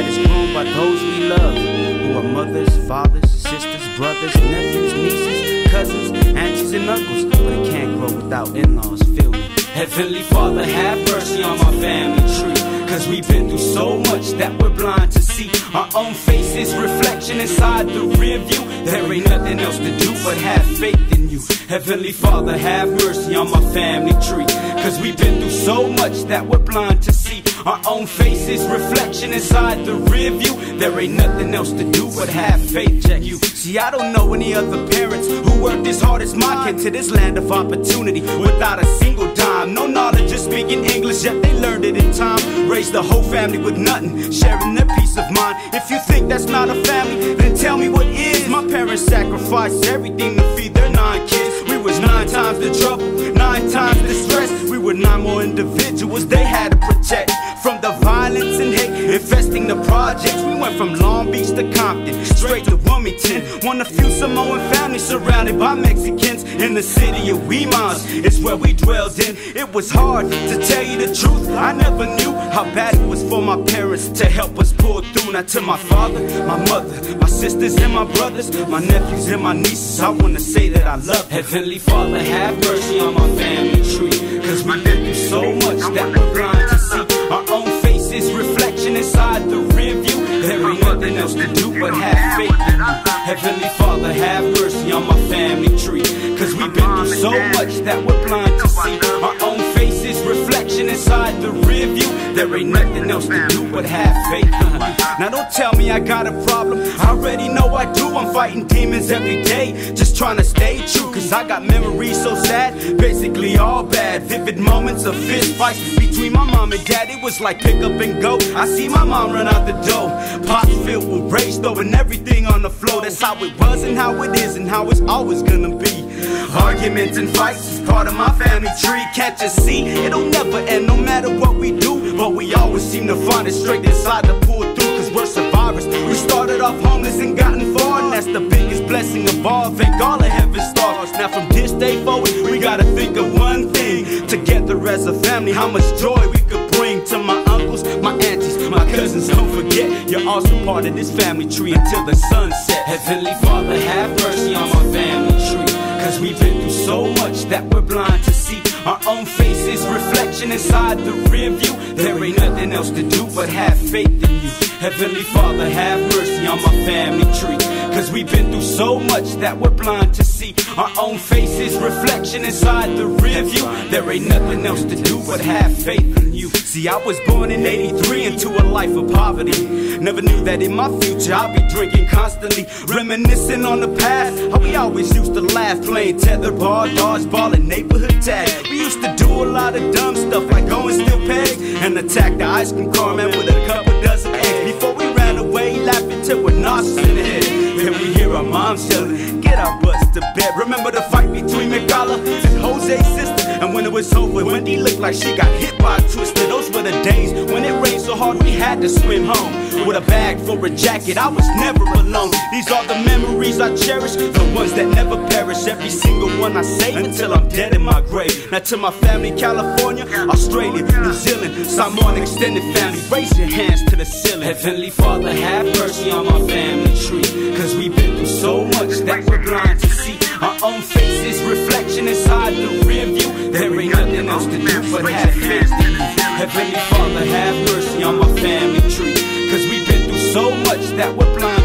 that is grown by those we love, who are mothers, fathers, sisters, brothers, nephews, nieces, cousins, aunties, and uncles. But it can't grow without in laws, feel me? Heavenly Father, have mercy on my family tree. Cause we've been through so much that we're blind to see our own faces, reflection inside the rear view. There ain't nothing else to do but have faith in you. Heavenly Father, have mercy on my family tree. Cause we've been through so much that we're blind to see our own faces, reflection inside the rear view. There ain't nothing else to do but have faith in you. See, I don't know any other parents who worked as hard as mine came to this land of opportunity without a single dime. No knowledge of speaking English, yet they learned it in time. Raised the whole family with nothing, sharing their peace of mind. If you think that's not a family, then tell me what is. My parents sacrificed everything to feed their nine kids. Was nine times the trouble, nine times the stress. We were nine more individuals they had to protect from the violence and hate infesting the projects. We went from Long Beach to Compton, straight to Wilmington. One of few Samoan families surrounded by Mexicans in the city of Weemans. It's where we dwelled in. It was hard to tell you the truth. How bad it was for my parents to help us pull through. Now to my father, my mother, my sisters and my brothers, my nephews and my nieces, I wanna say that I love. Heavenly Father, have mercy on my family tree. Cause we've been through so much that we're blind tree. Cause we've been through so much that we're blind to see our own faces, reflection inside the rear view. There ain't nothing else to do but have faith. Now don't tell me I got a problem. I already know I do. I'm fighting demons every day, just trying to stay true. Cause I got memories so sad, basically all bad. Vivid moments of fist fights between my mom and dad. It was like pick up and go. I see my mom run out the door. Everything on the floor. That's how it was and how it is and how it's always gonna be. Arguments and fights is part of my family tree. Can't you see? It'll never end no matter what we do. But we always seem to find it straight inside to pull through. Cause we're survivors. We started off homeless and gotten far. And that's the biggest blessing of all. Thank all of heaven's stars. Now from this day forward, we gotta think of one thing. Together as a family, how much joy we cousins. Don't forget, you're also part of this family tree until the sun sets. Heavenly Father, have mercy on my family tree. Cause we've been through so much that we're blind to see our own faces, reflection inside the rear view. There ain't nothing else to do but have faith in you. Heavenly Father, have mercy on my family tree. Cause we've been through so much that we're blind to see our own faces, reflection inside the rear view. There ain't nothing else to do but have faith in you. See, I was born in 83 into a life of poverty. Never knew that in my future I'd be drinking constantly, reminiscing on the past. How we always used to laugh, playing tetherball, dodgeball, and neighborhood tag. We used to do a lot of dumb stuff like go and steal pegs and attack the ice cream car man with a mom yelling, get our butts to bed. Remember the fight between McCalla and Jose's sister? And when it was over, Wendy looked like she got hit by a twister. Those were the days when it rained so hard we had to swim home. With a bag for a jacket, I was never alone. These are the memories I cherish, the ones that never perish. Every single one I save until I'm dead in my grave. Now to my family, California, Australia, New Zealand, Samoan extended family, raise your hands to the ceiling. Heavenly Father, have mercy on my nothing else to do but have you. Heavenly Father, have mercy on my family tree. Cause we've been through so much that we're blind